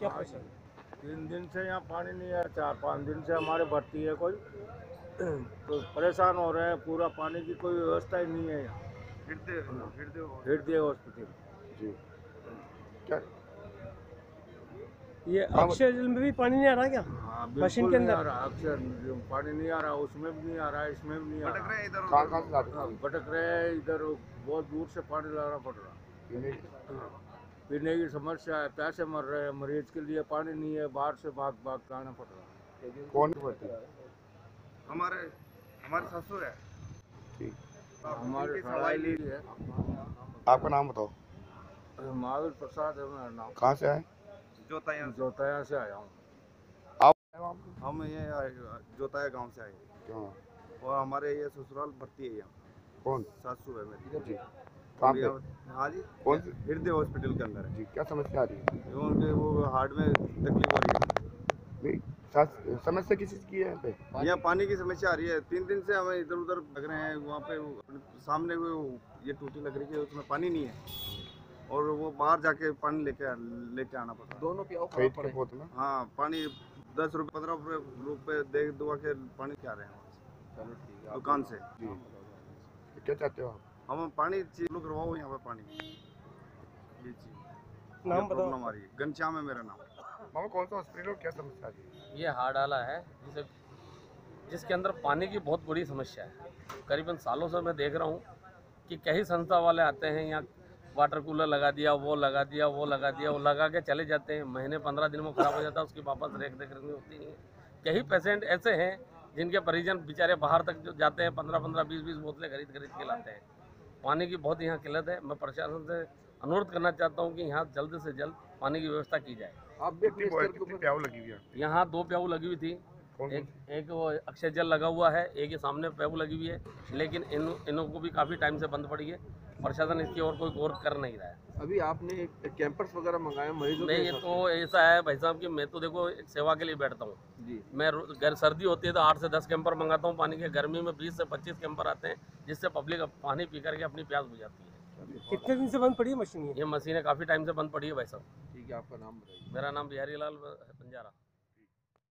समस्या है तीन दिन से यहाँ पानी नहीं है चार पाँच दिन से हमारे भर्ती है कोई। तो परेशान हो रहे हैं पूरा पानी की कोई व्यवस्था ही नहीं है यहाँ। हृदय हॉस्पिटल। जी। क्या? ये अक्षय जल में भी पानी नहीं आ रहा क्या? हाँ मशीन के अंदर? जो पानी नहीं आ रहा उसमें भी नहीं आ रहा इसमें भी नहीं आ भटक रहा। हैं इधर हाँ, हैं भटक रहे हैं इधर बहुत दूर से पानी लाना पड़ रहा। पीने की? समस्या है पैसे मर रहे हैं मरीज़ के लिए पानी नहीं है बाहर से भाग भाग के आना पड़ रहा है। कौन भर्ती हमारे हमारे ससुर है। ठीक। हमारे उनकी सवाई ली। है। आपका नाम बताओ। महावीर प्रसाद है मेरा नाम। कहाँ से आए? जोताया जोताया से आया हूँ। आप? हम ये जोताया गाँव से आए क्यों और हमारे ये ससुराल भर्ती है यहाँ। कौन? सासू है मेरी। जी। कहाँ पे हाँ जी। कौन सी हृदय हॉस्पिटल के अंदर है। जी क्या समस्या आ रही है? जो उनके वो हार्ट में तकलीफ़ हो रही है। समस्या किस चीज़ की है यहाँ पे? यहाँ पानी की समस्या आ रही है। तीन दिन से हमें इधर उधर लग रहे हैं वहाँ पे सामने वो ये टूटी लग रही है उसमें पानी नहीं है। और वो बाहर जाके पानी लेके लेके आना पड़ता दोनों के हाँ पानी दस रुपये पंद्रह रुपये दे दुआ के पानी क्या रहे हैं दुकान से। क्या चाहते हो आप? हम पानी चालू करवाओ यहाँ पे पानी। जी जी। नाम बताओ। प्रॉब्लम आ रही है। घनश्याम है मेरा नाम। मामा कौन सा हॉस्पिटल क्या समस्या आ है? ये हाड़ डाला है जिसे जिसके अंदर पानी की बहुत बड़ी समस्या है। करीबन सालों से मैं देख रहा हूँ कि कई संस्था वाले आते हैं यहाँ वाटर कूलर लगा दिया वो लगा दिया वो लगा दिया वो लगा के चले जाते हैं। महीने पंद्रह दिन में ख़राब हो जाता है उसकी वापस रेख देख रखनी होती है। कई पेशेंट ऐसे हैं जिनके परिजन बेचारे बाहर तक जो जाते हैं पंद्रह पंद्रह बीस बीस बोतलें खरीद खरीद के लाते हैं। पानी की बहुत यहाँ किल्लत है। मैं प्रशासन से अनुरोध करना चाहता हूँ कि यहाँ जल्द से जल्द पानी की व्यवस्था की जाए। आप प्याऊ लगी हुई है? यहाँ दो प्याऊ लगी हुई थी। एक एक वो अक्षय जल लगा हुआ है एक ही सामने प्याऊ लगी हुई है। लेकिन इन इनों को भी काफ़ी टाइम से बंद पड़ी है। प्रशासन इसकी और कोई गौर कर नहीं रहा है। अभी आपने एक कैंपर्स वगैरह मंगाए मरीजों नहीं ये तो ऐसा है भाई साहब कि मैं तो देखो एक सेवा के लिए बैठता हूँ। जी। मैं घर सर्दी होती है तो आठ से दस कैंपर मंगाता हूँ पानी के गर्मी में बीस से पच्चीस कैंपर आते हैं जिससे पब्लिक पानी पी करके अपनी प्यास बुझाती है। कितने दिन से बंद पड़ी है मशीन? ये ये मशीनें काफ़ी टाइम से बंद पड़ी है भाई साहब। ठीक है आपका नाम बताइए। मेरा नाम बिहारी लाल बंजारा।